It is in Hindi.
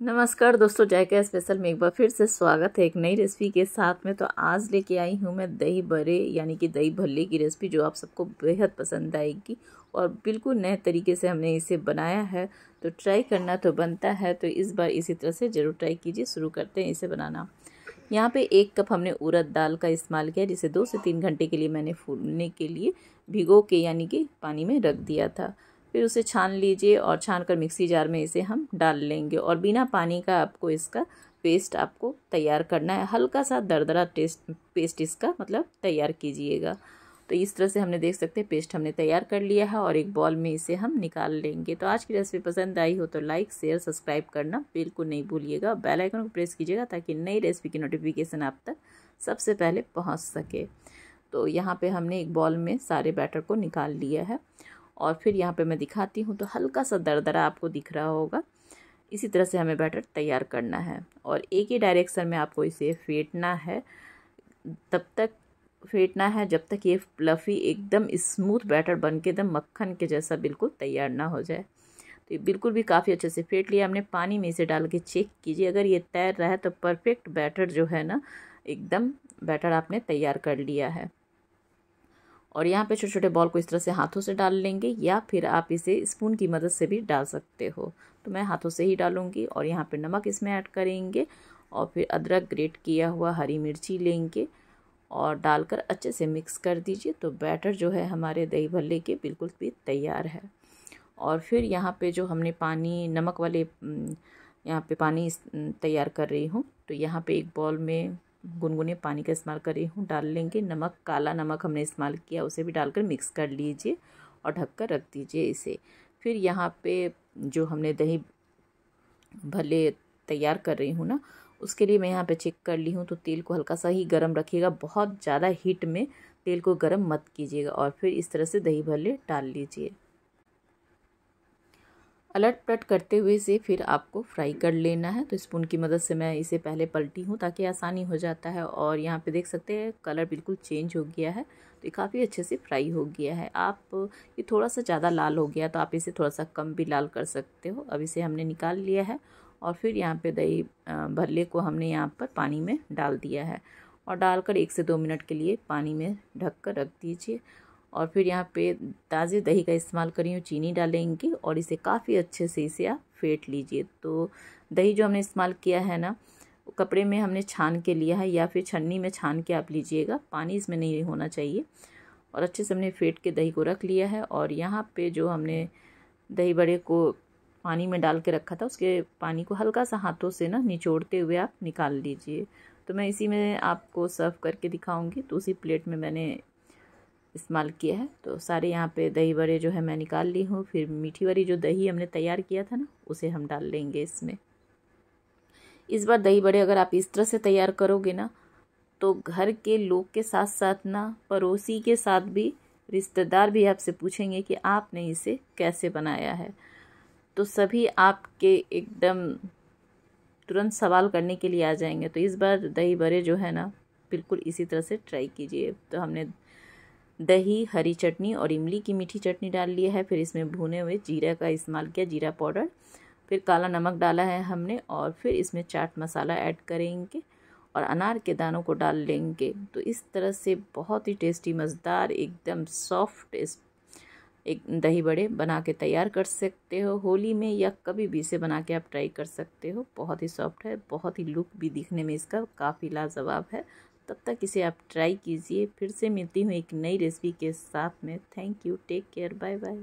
नमस्कार दोस्तों जायका स्पेशल में एक बार फिर से स्वागत है एक नई रेसिपी के साथ में। तो आज लेके आई हूँ मैं दही बड़े, यानी कि दही भल्ले की रेसिपी जो आप सबको बेहद पसंद आएगी और बिल्कुल नए तरीके से हमने इसे बनाया है। तो ट्राई करना तो बनता है तो इस बार इसी तरह से ज़रूर ट्राई कीजिए, शुरू करते हैं इसे बनाना। यहाँ पे एक कप हमने उड़द दाल का इस्तेमाल किया, जिसे दो से तीन घंटे के लिए मैंने फूलने के लिए भिगो के, यानी कि पानी में रख दिया था। फिर उसे छान लीजिए और छान कर मिक्सी जार में इसे हम डाल लेंगे। और बिना पानी का आपको इसका पेस्ट आपको तैयार करना है। हल्का सा दरदरा टेस्ट पेस्ट इसका मतलब तैयार कीजिएगा। तो इस तरह से हमने देख सकते हैं पेस्ट हमने तैयार कर लिया है और एक बॉल में इसे हम निकाल लेंगे। तो आज की रेसिपी पसंद आई हो तो लाइक शेयर सब्सक्राइब करना बिल्कुल नहीं भूलिएगा। बेल आइकन को प्रेस कीजिएगा ताकि नई रेसिपी की नोटिफिकेशन आप तक सबसे पहले पहुँच सके। तो यहाँ पे हमने एक बॉल में सारे बैटर को निकाल लिया है। और फिर यहाँ पे मैं दिखाती हूँ तो हल्का सा दरदरा आपको दिख रहा होगा। इसी तरह से हमें बैटर तैयार करना है और एक ही डायरेक्शन में आपको इसे फेंटना है। तब तक फेंटना है जब तक ये फ्लफ़ी एकदम स्मूथ बैटर बन के, एकदम मक्खन के जैसा बिल्कुल तैयार ना हो जाए। तो ये बिल्कुल भी काफ़ी अच्छे से फेंट लिया हमने। पानी में इसे डाल के चेक कीजिए, अगर ये तैर रहा है तो परफेक्ट बैटर जो है ना, एकदम बैटर आपने तैयार कर लिया है। और यहाँ पे छोटे छोटे बॉल को इस तरह से हाथों से डाल लेंगे या फिर आप इसे स्पून की मदद से भी डाल सकते हो। तो मैं हाथों से ही डालूँगी और यहाँ पे नमक इसमें ऐड करेंगे और फिर अदरक ग्रेट किया हुआ हरी मिर्ची लेंगे और डालकर अच्छे से मिक्स कर दीजिए तो बैटर जो है हमारे दही भल्ले के बिल्कुल भी तैयार है। और फिर यहाँ पे जो हमने पानी, नमक वाले यहाँ पे पानी तैयार कर रही हूँ तो यहाँ पे एक बॉल में गुनगुने पानी का इस्तेमाल कर रही हूँ, डाल लेंगे नमक, काला नमक हमने इस्तेमाल किया, उसे भी डालकर मिक्स कर लीजिए और ढक कर रख दीजिए इसे। फिर यहाँ पे जो हमने दही भले तैयार कर रही हूँ ना, उसके लिए मैं यहाँ पे चेक कर ली हूँ तो तेल को हल्का सा ही गर्म रखिएगा, बहुत ज़्यादा हीट में तेल को गर्म मत कीजिएगा और फिर इस तरह से दही भल्ले डाल लीजिए। अलट पलट करते हुए इसे फिर आपको फ्राई कर लेना है। तो स्पून की मदद से मैं इसे पहले पलटी हूँ ताकि आसानी हो जाता है और यहाँ पे देख सकते हैं कलर बिल्कुल चेंज हो गया है। तो ये काफ़ी अच्छे से फ्राई हो गया है। आप ये थोड़ा सा ज़्यादा लाल हो गया तो आप इसे थोड़ा सा कम भी लाल कर सकते हो। अब इसे हमने निकाल लिया है और फिर यहाँ पर दही भल्ले को हमने यहाँ पर पानी में डाल दिया है। और डालकर एक से दो मिनट के लिए पानी में ढक कर रख दीजिए। और फिर यहाँ पे ताज़े दही का इस्तेमाल करी हूँ, चीनी डालेंगे और इसे काफ़ी अच्छे से इसे आप फेंट लीजिए। तो दही जो हमने इस्तेमाल किया है ना कपड़े में हमने छान के लिया है या फिर छन्नी में छान के आप लीजिएगा, पानी इसमें नहीं होना चाहिए। और अच्छे से हमने फेंट के दही को रख लिया है और यहाँ पे जो हमने दही बड़े को पानी में डाल के रखा था, उसके पानी को हल्का सा हाथों से ना निचोड़ते हुए आप निकाल लीजिए। तो मैं इसी में आपको सर्व करके दिखाऊँगी। तो उसी प्लेट में मैंने इस्तेमाल किया है। तो सारे यहाँ पे दही बड़े जो है मैं निकाल ली हूँ। फिर मीठी वाली जो दही हमने तैयार किया था ना, उसे हम डाल लेंगे इसमें। इस बार दही बड़े अगर आप इस तरह से तैयार करोगे ना तो घर के लोग के साथ साथ ना, पड़ोसी के साथ भी, रिश्तेदार भी आपसे पूछेंगे कि आपने इसे कैसे बनाया है। तो सभी आपके एकदम तुरंत सवाल करने के लिए आ जाएँगे। तो इस बार दही बड़े जो है ना, बिल्कुल इसी तरह से ट्राई कीजिए। तो हमने दही, हरी चटनी और इमली की मीठी चटनी डाल लिया है, फिर इसमें भुने हुए जीरा का इस्तेमाल किया, जीरा पाउडर, फिर काला नमक डाला है हमने और फिर इसमें चाट मसाला ऐड करेंगे और अनार के दानों को डाल लेंगे। तो इस तरह से बहुत ही टेस्टी, मज़ेदार, एकदम सॉफ्ट एक दही बड़े बना के तैयार कर सकते हो। होली में या कभी भी इसे बना के आप ट्राई कर सकते हो। बहुत ही सॉफ्ट है, बहुत ही लुक भी दिखने में इसका काफ़ी लाजवाब है। तब तक इसे आप ट्राई कीजिए। फिर से मिलती हूँ एक नई रेसिपी के साथ में। Thank you take care bye bye